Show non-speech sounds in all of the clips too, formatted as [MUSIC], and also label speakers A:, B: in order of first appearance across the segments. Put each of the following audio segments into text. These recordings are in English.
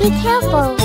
A: Be careful.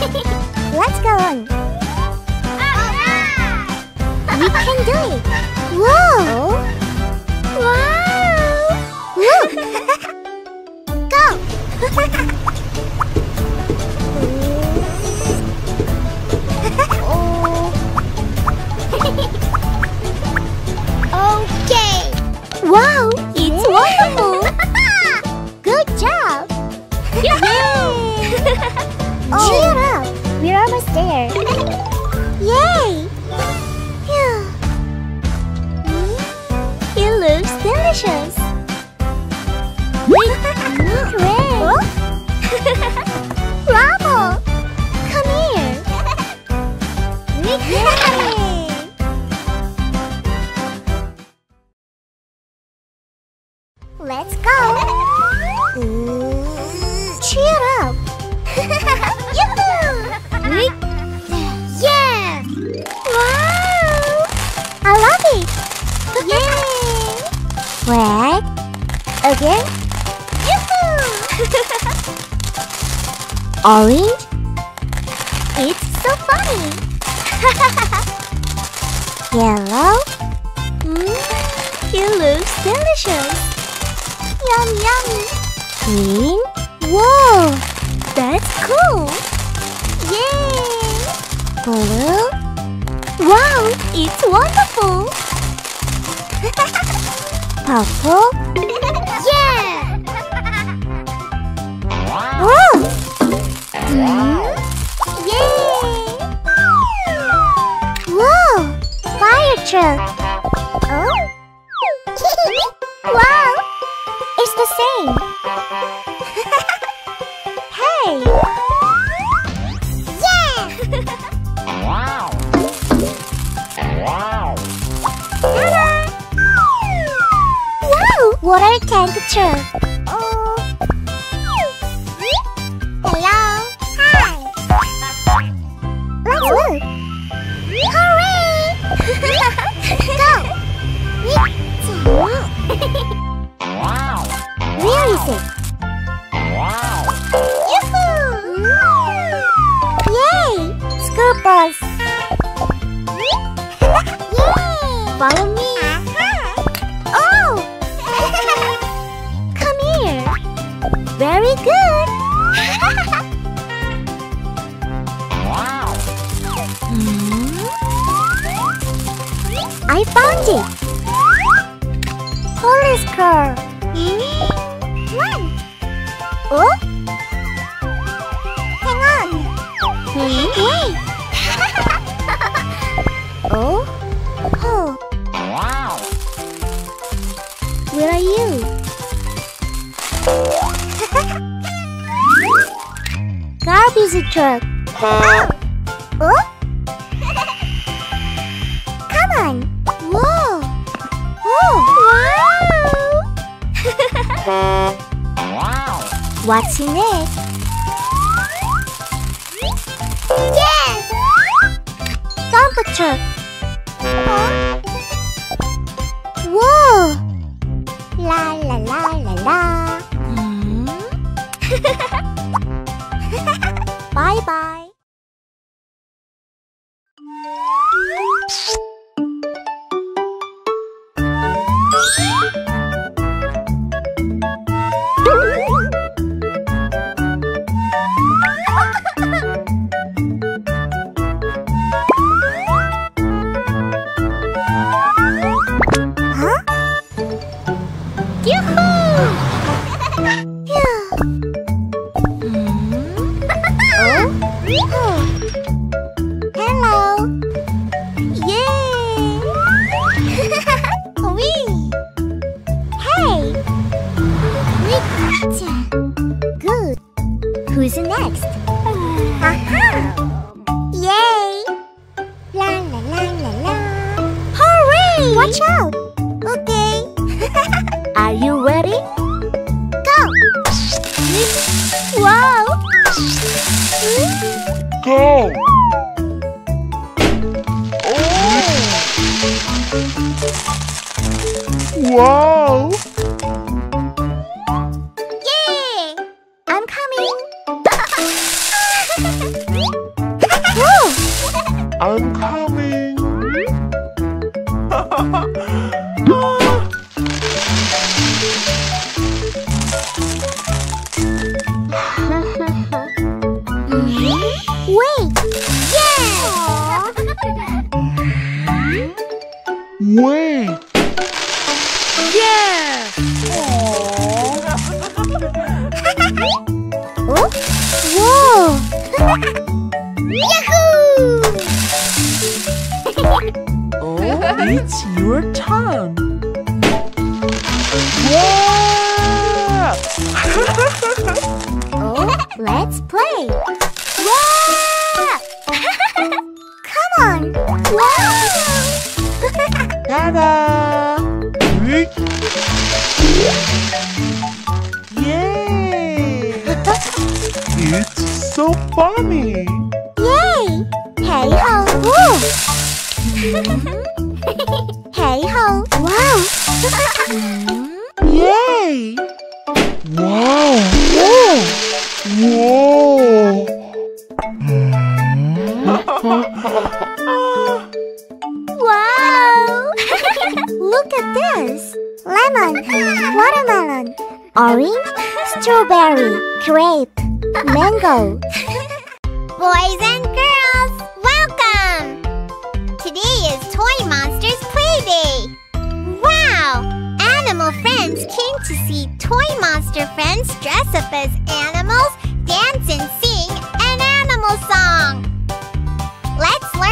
A: [LAUGHS] Let's go on. Right. We can do it. Whoa! Wow! [LAUGHS] Go! [LAUGHS]
B: okay.
A: Wow! It's wonderful. Good job. Oh. Yay! Phew. Hmm? It looks delicious. so funny! [LAUGHS] Yellow? Mmm, you look delicious! Yum yummy! Green? Whoa! That's cool! Yay! Blue? Wow, it's wonderful! [LAUGHS] Purple?
B: yeah! [LAUGHS]
A: Oh! Mm. Same. [LAUGHS] hey.
B: Yeah!
C: Wow. Wow.
A: Wow, water tank Follow me.
B: Uh-huh.
A: Oh! [LAUGHS] Come here. Very good.
C: Wow.
A: Hmm? I found it. Police car.
B: Run!
A: Oh? Garbage truck.
B: Oh!
A: Oh? [LAUGHS] Come on. Whoa. Oh. Wow. [LAUGHS]
C: Wow.
A: What's in it?
B: Yes!
A: Dump truck. Whoa. Who's next?
B: Aha!
A: Yay!
B: La la la la la.
A: Hurry!
B: Watch out!
C: 哈哈
A: 哈。Let's play. Wow! [LAUGHS] Come on. Wow! [LAUGHS] Look at this! Lemon, watermelon, orange, strawberry, grape, mango. [LAUGHS]
B: Boys and girls, welcome! Today is Toy Monsters Playday! Wow! Animal friends came to see Toy Monster friends dress up as animals, dance and sing an animal song!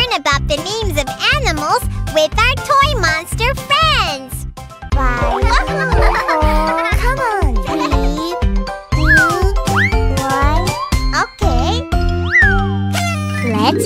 B: Learn about the names of animals with our Toy Monster friends. Come on. Three, two,
A: one.
B: okay.
A: Let's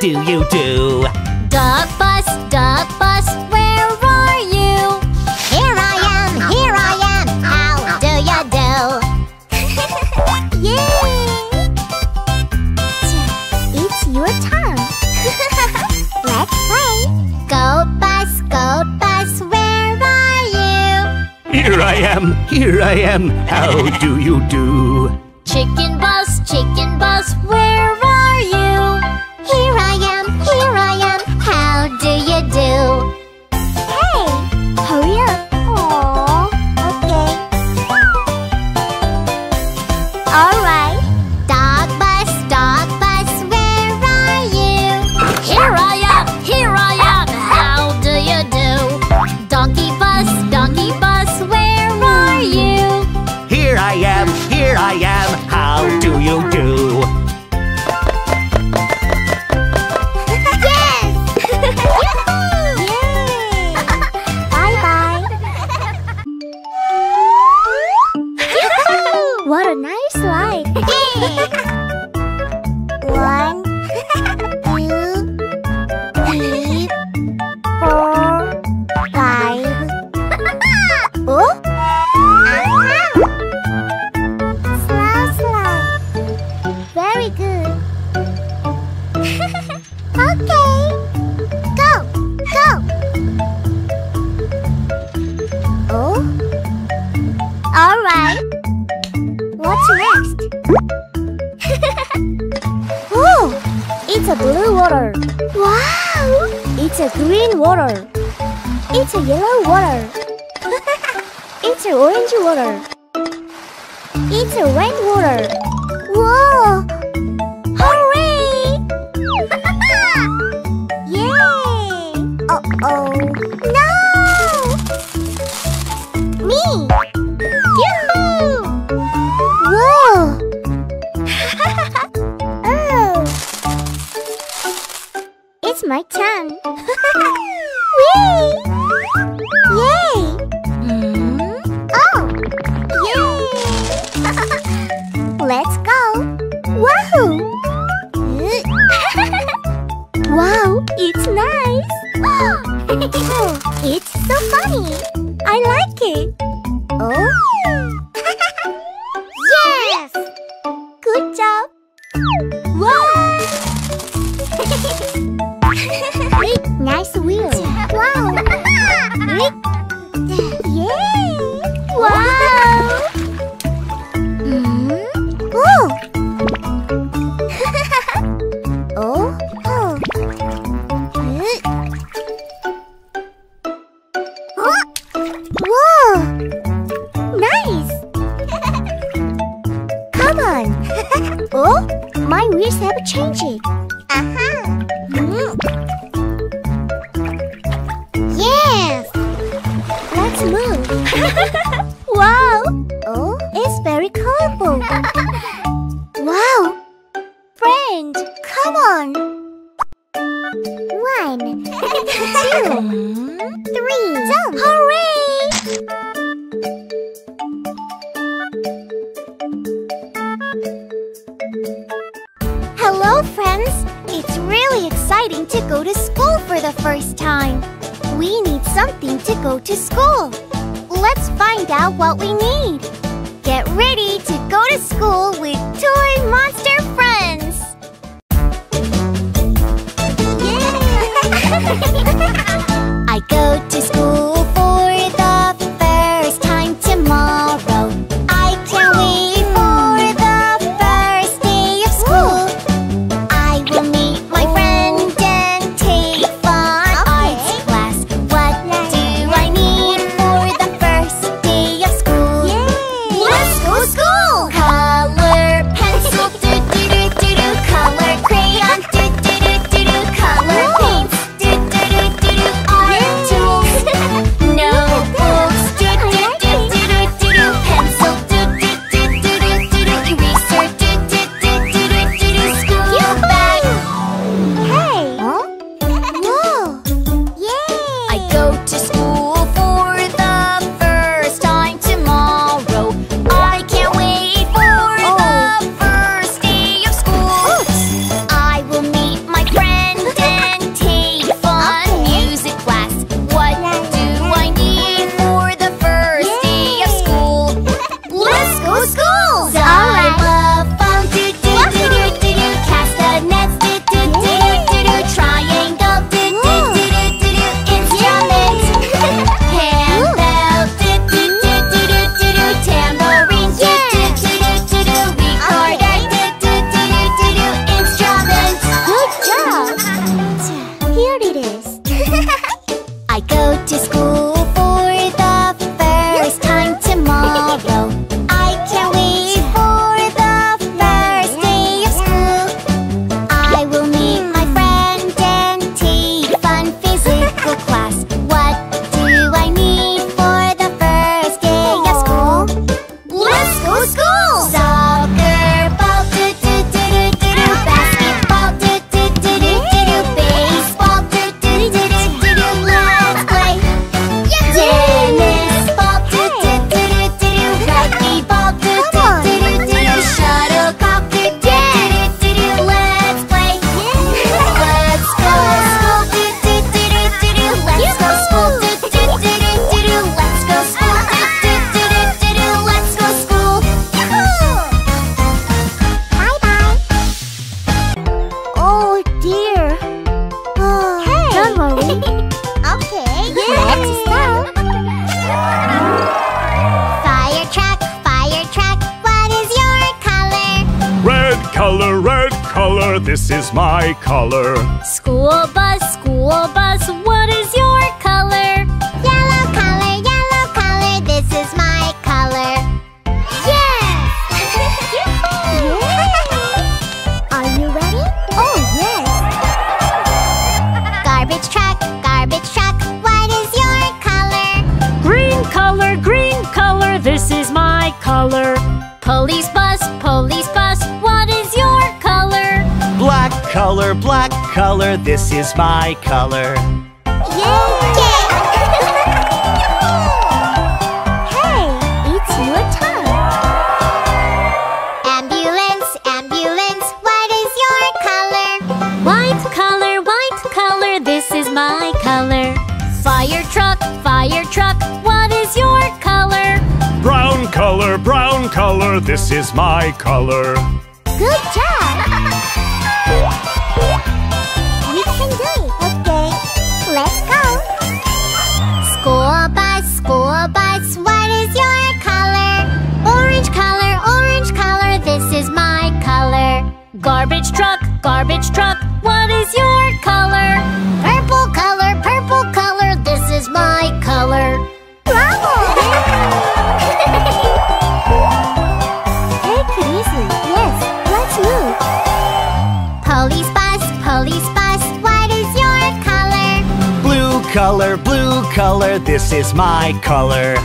D: do you do?
B: Duck bus, duck bus, where are you? Here I am, here I am, how do you do? [LAUGHS]
A: Yay! It's your turn. [LAUGHS] Let's play.
B: Goat bus, goat bus, where are you?
E: Here I am, here I am, how do you do?
B: Chicken bus, chicken bus, where
A: Oh. All right. What's next? [LAUGHS] oh, it's a blue water. Wow! It's a green water. It's a yellow water. [LAUGHS] it's a orange water. It's a red water. Whoa! My turn. [LAUGHS] Whee! Yay!
D: One, [LAUGHS] [LAUGHS] two, three. Jump. Hooray! Hello, friends! It's really exciting to go to school for the first time. We need something to go to school. Let's find out what we need. Get ready to go to school with Toy Monster Ha ha ha! color,
C: red color, this is my color.
D: School bus, school bus, what is color, this is my color.
E: Yay! [LAUGHS]
D: Hey, it's your turn. Ambulance, ambulance, what is your color? White color, white color, this is my color. Fire truck, fire truck, what is your color?
C: Brown color, brown color, this is my color.
D: Good job! Garbage truck, garbage truck, what is your color? Purple color, purple color, this is my color. Bravo! Very good easily, yes, let's move. Police bus, police bus, what is your color?
E: Blue color, blue color, this is my color.